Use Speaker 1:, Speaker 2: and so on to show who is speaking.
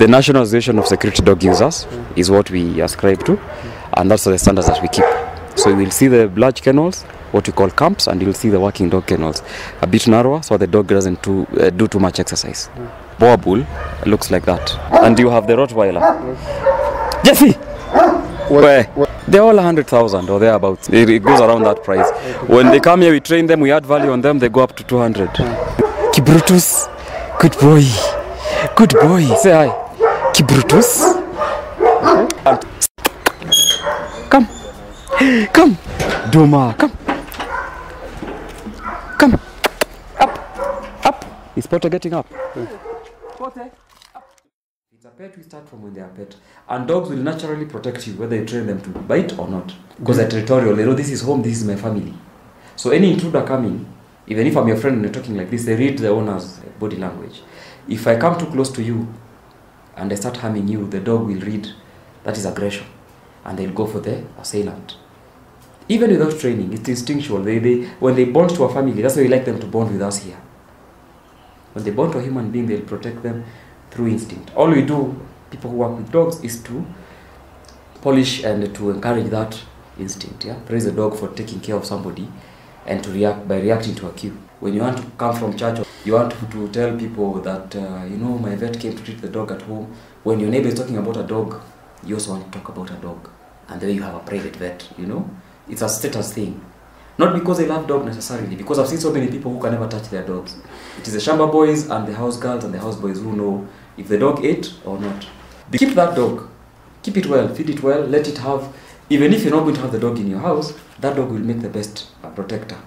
Speaker 1: The National Association of Security Dog Users is what we ascribe to, and that's the standards that we keep. So you will see the large kennels, what we call camps, and you'll see the working dog kennels, a bit narrower so the dog doesn't too, uh, do too much exercise. Boerboel looks like that, and you have the Rottweiler. Jeffy, where? They're all 100,000 or thereabouts. It, it goes around that price. When they come here, we train them, we add value on them, they go up to 200. Kibrutus, good boy. Good boy. Say hi. Kibrutus. Come. Come. Duma, come. Come. Up. Up. Is Potter getting up? Potter. It's a pet, we start from when they are pet. And dogs will naturally protect you whether you train them to bite or not. Because they're territorial. They know this is home, this is my family. So any intruder coming, even if I'm your friend and you're talking like this, they read the owner's body language. If I come too close to you and they start harming you, the dog will read that is aggression and they'll go for the assailant. Even without training, it's instinctual. They, they, when they bond to a family, that's why we like them to bond with us here. When they bond to a human being, they'll protect them through instinct. All we do, people who work with dogs, is to polish and to encourage that instinct. Yeah, praise the dog for taking care of somebody, and to react by reacting to a cue. When you want to come from church, you want to, tell people that uh, you know my vet came to treat the dog at home. When your neighbor is talking about a dog, you also want to talk about a dog, and then you have a private vet. You know, it's a status thing. Not because they love dog necessarily, because I've seen so many people who can never touch their dogs. It is the shamba boys and the house girls and the house boys who know if the dog ate or not. Keep that dog, keep it well, feed it well, let it have. Even if you're not going to have the dog in your house, that dog will make the best protector